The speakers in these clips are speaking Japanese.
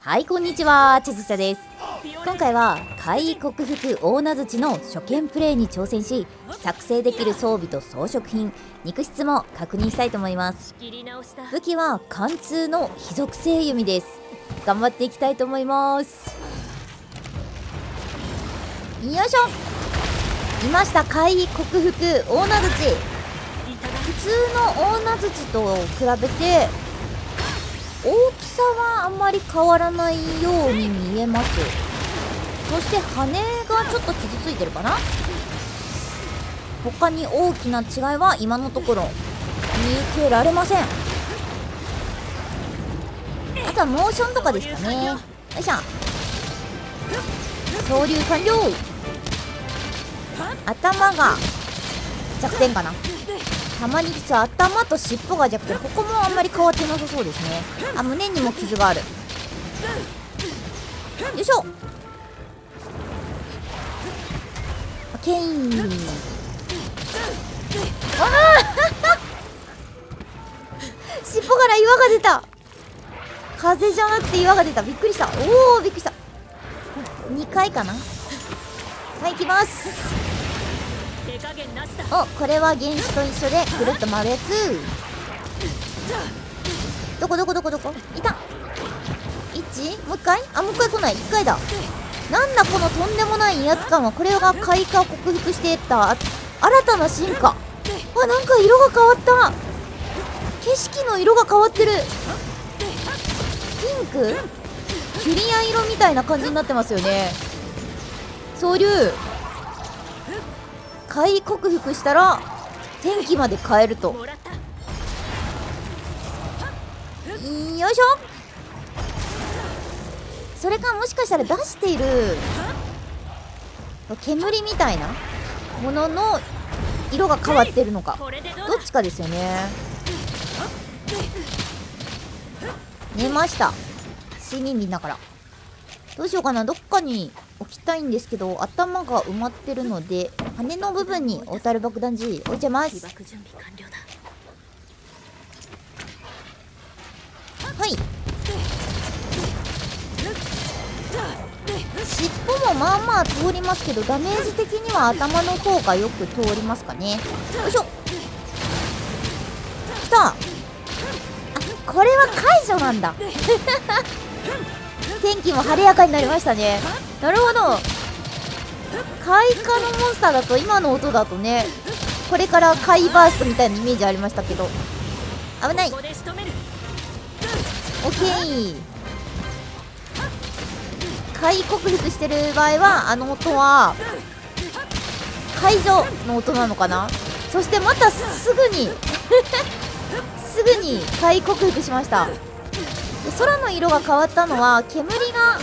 はいこんにちはチェスチャです。今回は怪異克服大名槌の初見プレイに挑戦し作成できる装備と装飾品肉質も確認したいと思います。武器は貫通の非属性弓です。頑張っていきたいと思います。よいしょ。いました怪異克服大名槌普通の大名槌と比べて大きさはあんまり変わらないように見えます。そして羽がちょっと傷ついてるかな？他に大きな違いは今のところ見受けられません。あとはモーションとかですかね。よいしょ。漂流完了。頭が弱点かな。たまに実は頭と尻尾が弱点。ここもあんまり変わってなさそうですね。あ胸にも傷がある。よいしょ。オッケーああ尻尾から岩が出た。風じゃなくて岩が出た。びっくりした。おおびっくりした。2回かな。はい行きます。おこれは原子と一緒でぐるっと回るやつ。どこどこどこどこ？いた。1? もう一回？あもう一回来ない？1回だ。なんだこのとんでもない威圧感はこれが開花を克服していった。新たな進化。あなんか色が変わった。景色の色が変わってる。ピンク？キュリア色みたいな感じになってますよね。総流怪克服したら天気まで変えると。よいしょ。それかもしかしたら出している煙みたいなものの色が変わってるのか。どっちかですよね。寝ました。睡眠見ながら。どうしようかな。どっかに置きたいんですけど頭が埋まってるので羽の部分に小樽爆弾時置いちゃいます。はい。尻尾もまあまあ通りますけどダメージ的には頭の方がよく通りますかね。よいしょ。きた。あこれは解除なんだ。天気も晴れやかになりましたね。なるほど。開花のモンスターだと今の音だとねこれから怪バーストみたいなイメージありましたけど。危ない。オッケー。怪克服してる場合はあの音は解除の音なのかな？そしてまたすぐに すぐに怪克服しました。空の色が変わったのは煙があ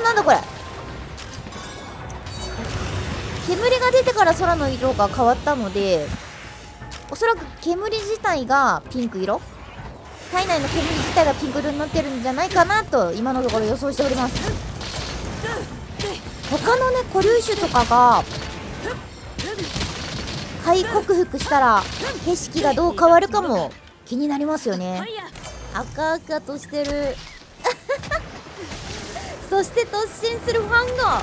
ーなんだこれ。煙が出てから空の色が変わったのでおそらく煙自体がピンク色？体内の煙自体がピンク色になってるんじゃないかなと今のところ予想しております。他のね固粒種とかが灰克服したら景色がどう変わるかも気になりますよね。赤々としてる。そして突進するファンが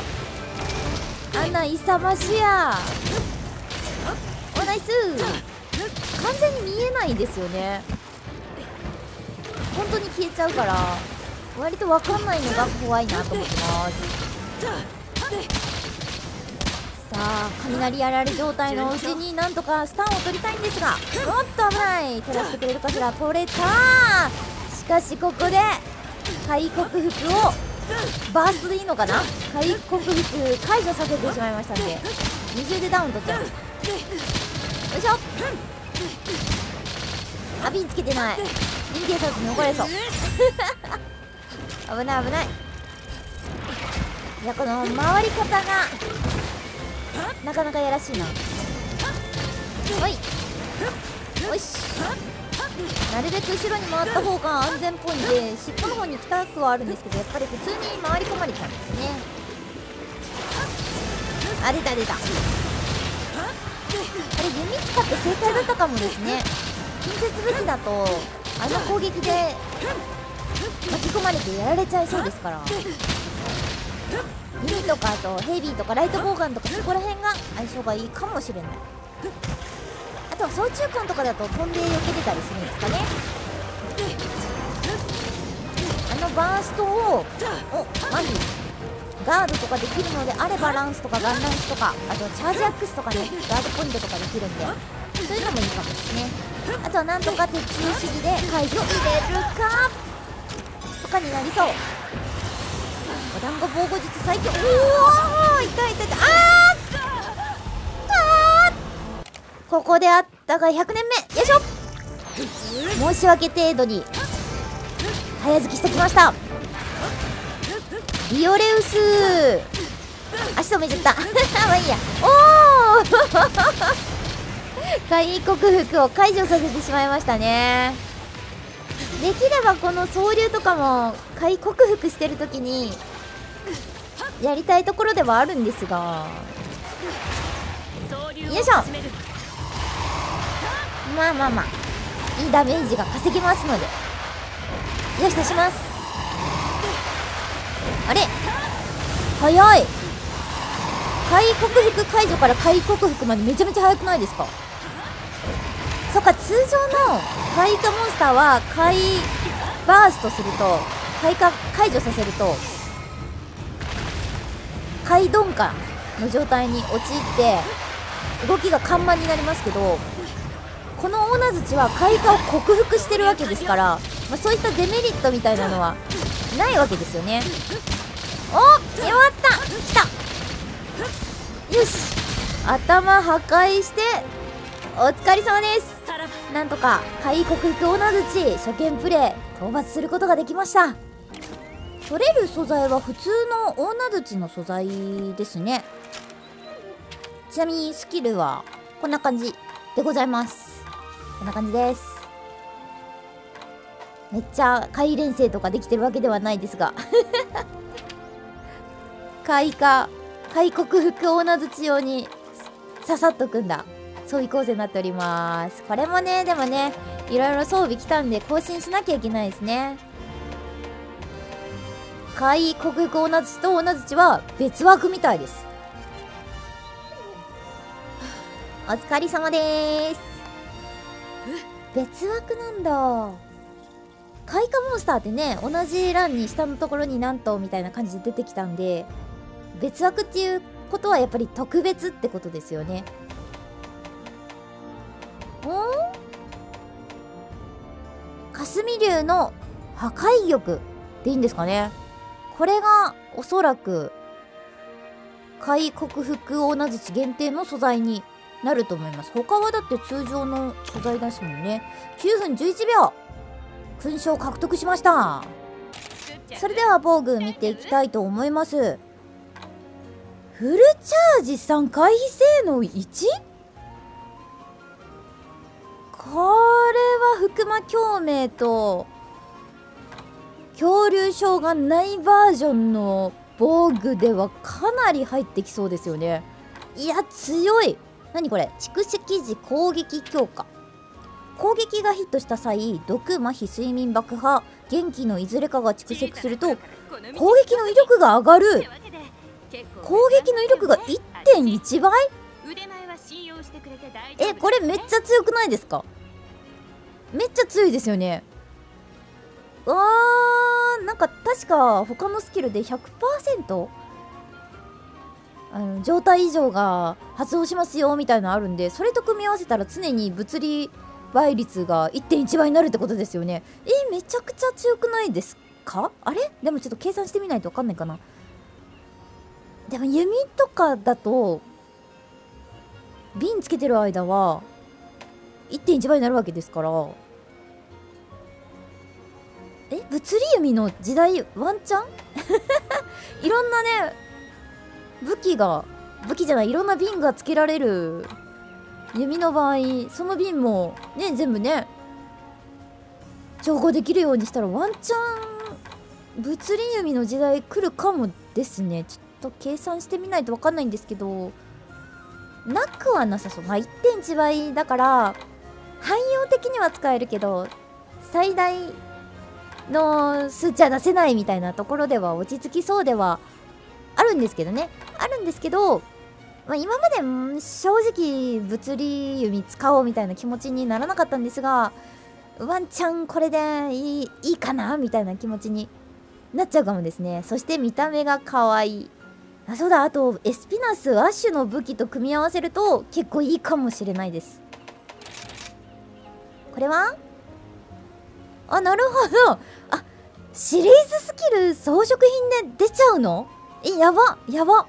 な勇ましや。おナイス完全に見えないですよね。本当に消えちゃうから割と分かんないのが怖いなと思ってます。さあ雷やられ状態のうちになんとかスタンを取りたいんですがおっと危ない。照らしてくれるかしら取れた。しかしここで開克服をバーストでいいのかな？開克服解除させてしまいましたんで。二重でダウン取っちゃう。よいしょ。あビンつけてない。ビン警察に怒られそう。危ない危ない。いやこの回り方がなかなかやらしいな。おい。よしなるべく後ろに回った方が安全っぽいんで尻尾の方に行きたくはあるんですけどやっぱり普通に回り込まれちゃうんですね。あ出た出た。あれ弓使って正解だったかもですね。近接武器だとあの攻撃で巻き込まれてやられちゃいそうですから。弓とかあとヘビーとかライトボウガンとかそこら辺が相性がいいかもしれない。あとは操虫根とかだと飛んで避けてたりするんですかね。あのバーストをおマジガードとかできるのであればランスとかガンランスとかあとチャージアックスとかねガードポイントとかできるんでそういうのもいいかもですね。あとはなんとか鉄柱主義で解除入れるかとかになりそう。お団子防護術最強。おお痛い痛い痛い。あーあここであったが100年目。よいしょ。申し訳程度に早付きしてきました。ビオレウス。足止めちゃった。まあいいや。おお怪異克服を解除させてしまいましたね。できればこの総流とかも怪異克服してる時にやりたいところではあるんですが。よいしょ。まあまあまあ。いいダメージが稼げますので。よし出します。あれ？早い。怪克服解除から怪克服までめちゃめちゃ早くないですか？そっか通常の怪化モンスターは怪バーストすると怪化解除させると怪鈍化の状態に陥って動きが緩慢になりますけどこの大名槌は開花を克服してるわけですから、まあ、そういったデメリットみたいなのはないわけですよね。お弱った。来た。よし。頭破壊してお疲れ様です。なんとか開克服大名槌初見プレイ討伐することができました。取れる素材は普通の大名槌の素材ですね。ちなみにスキルはこんな感じでございます。こんな感じです。めっちゃ怪連星とかできてるわけではないですが。開花開克服大名槌用にささっと組んだ。装備構成になっております。これもねでもねいろいろ装備来たんで更新しなきゃいけないですね。怪克服大名槌と大名槌は別枠みたいです。お疲れ様です。別枠なんだ。開花モンスターってね同じ欄に下のところになんとみたいな感じで出てきたんで別枠っていうことはやっぱり特別ってことですよね。お霞竜の破壊玉でいいんですかね。これがおそらく怪克服大名槌限定の素材になると思います。他はだって通常の素材ですもんね。9分11秒。勲章獲得しました。それでは防具見ていきたいと思います。フルチャージ3回避性能 1? これは福間共鳴と恐竜症がないバージョンの防具ではかなり入ってきそうですよね。いや強い。何これ？蓄積時攻撃強化。攻撃がヒットした際毒麻痺睡眠爆破。元気のいずれかが蓄積すると攻撃の威力が上がる。攻撃の威力が1.1倍？えこれめっちゃ強くないですか？めっちゃ強いですよね。うわーなんか確か他のスキルで100%あの状態異常が発動しますよみたいなのあるんでそれと組み合わせたら常に物理倍率が1.1倍になるってことですよね。えめちゃくちゃ強くないですか？あれ？でもちょっと計算してみないと分かんないかな。でも弓とかだと瓶つけてる間は1.1倍になるわけですから。え物理弓の時代ワンチャン？いろんなね武器が武器じゃないいろんな瓶がつけられる。弓の場合その瓶もね全部ね調合できるようにしたらワンチャン物理弓の時代来るかもですね。ちょっと計算してみないと分かんないんですけどなくはなさそう。まあ1.1倍だから汎用的には使えるけど最大の数値は出せないみたいなところでは落ち着きそうではあるんですけどね。あるんですけど、まあ、今まで正直物理弓使おうみたいな気持ちにならなかったんですがワンチャンこれでいいいいかなみたいな気持ちになっちゃうかもですね。そして見た目が可愛い。あそうだ。あとエスピナスアッシュの武器と組み合わせると結構いいかもしれないです。これは？あなるほど。あシリーズスキル装飾品で出ちゃうの？えやばやば。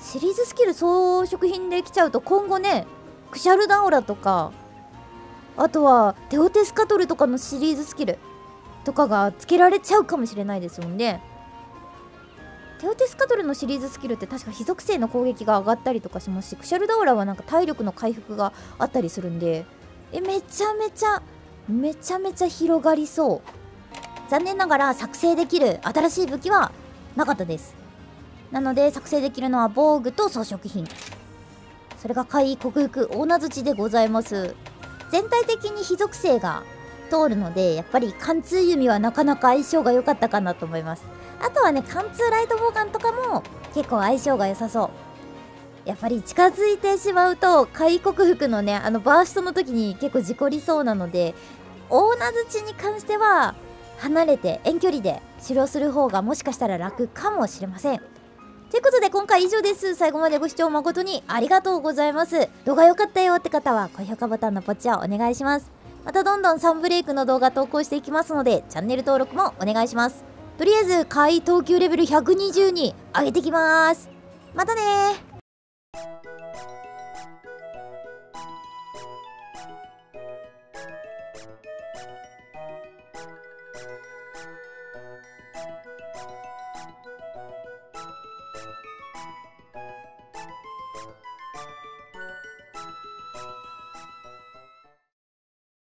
シリーズスキル装飾品できちゃうと今後ねクシャルダオラとかあとはテオテスカトルとかのシリーズスキルとかがつけられちゃうかもしれないですもんね。テオテスカトルのシリーズスキルって確か非属性の攻撃が上がったりとかしますしクシャルダオラはなんか体力の回復があったりするんでえめちゃめちゃめちゃめちゃ広がりそう。残念ながら作成できる新しい武器はなかったです。なので作成できるのは防具と装飾品。それが怪異克服大名槌でございます。全体的に非属性が通るのでやっぱり貫通弓はなかなか相性が良かったかなと思います。あとはね貫通ライトボウガンとかも結構相性が良さそう。やっぱり近づいてしまうと開国服のねあのバーストの時に結構事故りそうなので大名槌に関しては離れて遠距離で治療する方がもしかしたら楽かもしれません。ということで今回以上です。最後までご視聴誠にありがとうございます。動画良かったよって方は高評価ボタンのポチをお願いします。またどんどんサンブレイクの動画投稿していきますのでチャンネル登録もお願いします。とりあえず会投球レベル120に上げてきます。またね